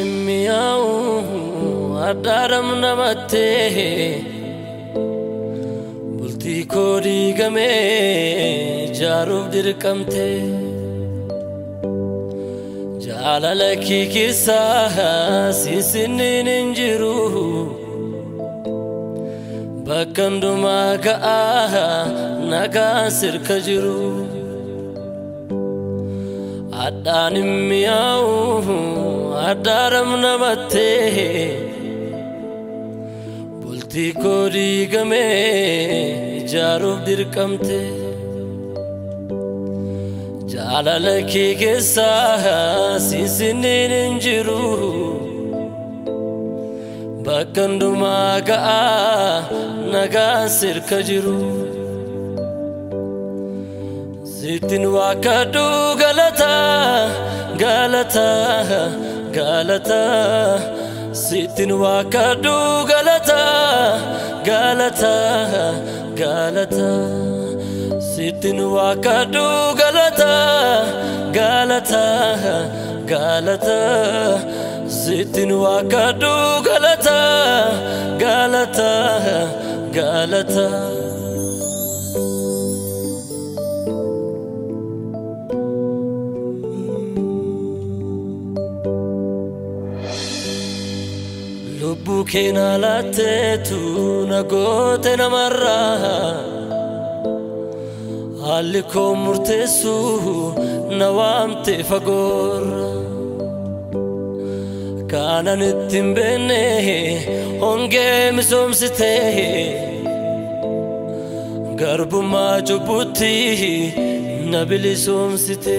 hin mi'aawu addaadham bultii koo diigamee ijaaruuf dirqamte jaalala kii keessaa siisiniin hin jiru bakka hundumaa ga'aa nagaan sirka jiru. Addaan himmiyaa'u addaaram namattee bultii koo diigamee ijaaruuf dirqamte jaalala kee keessaa siisiniin hin jiru bakka hundumaa ga'aa nagaan sirka jiru. Ittiin waaqadhu galataa, galataa, galataa. Sittiin waaqadhu galataa, galataa, galataa. Sittiin waaqadhu galataa, galataa, galataa. Sittiin waaqadhu galataa, galataa, galataa. Lubbuu keenaa na goote namarra Haalli koon murteessu na waamte fagoorra Kaanan ittiin beenne hongee misoomsitee garbummaa jubbutti na bilisoomsite.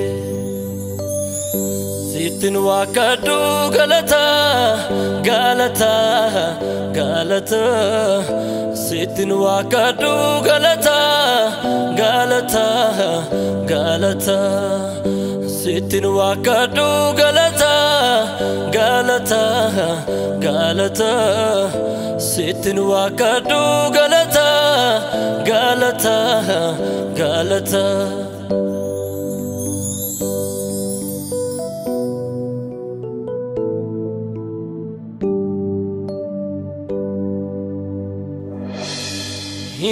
Sittin waakadhu galata galata galata Sittin waakadhu galata galata galata Sittin waakadhu galata galata galata Sittin waakadhu galata galata galata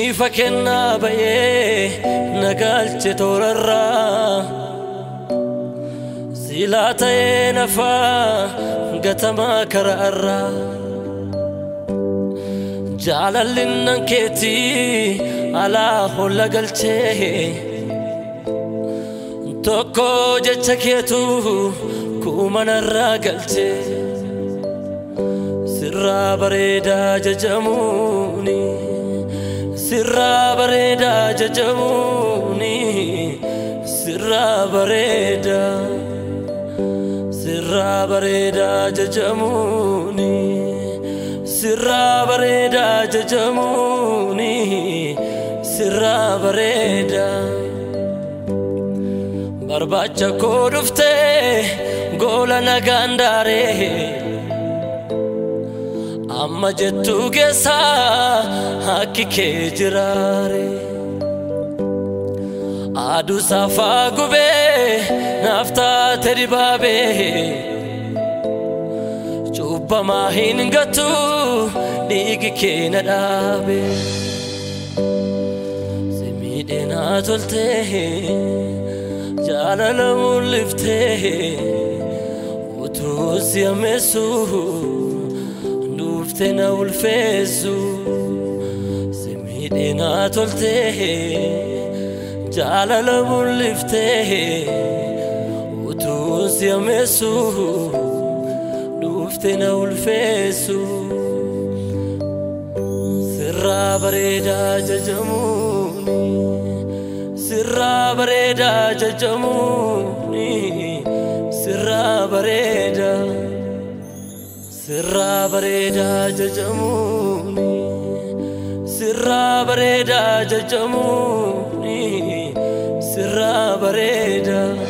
Ifa kennaa bayee nagaalche toorarraa silaa ta'ee nafaa gatamaa karaarraa jaalallinnan keetii alaa holla galchee tokko jecha keetu kuumanarraa galchee sirraa bareedaa jajamuuni. Sirraa bareedaa jajabuuni sirraa bareedaa sirraa bareedaa jajabuuni sirraa bareedaa jajabuuni sirraa bareedaa barbaacha koo dhuftee goola nagaan daaree. amma jettuu geessaa hakki kee jiraare aduu safaa gubee naaf taate dibaabee cubbamaa hin gatu dhiigi kee na dhaabe si miidhinaa toltee jaalala mul'iftee utuu si شفتنا والفيزو سمهدنا انا تلتهي جعل لبو اللي فتهي وتوس يمسو لوفتنا والفيزو سرا بريدا ججموني سرا بريدا ججموني سرا بريدا Sirraa jajamuni. jajamuuni Sirraa bareedaa jajamuuni Sirraa bareedaa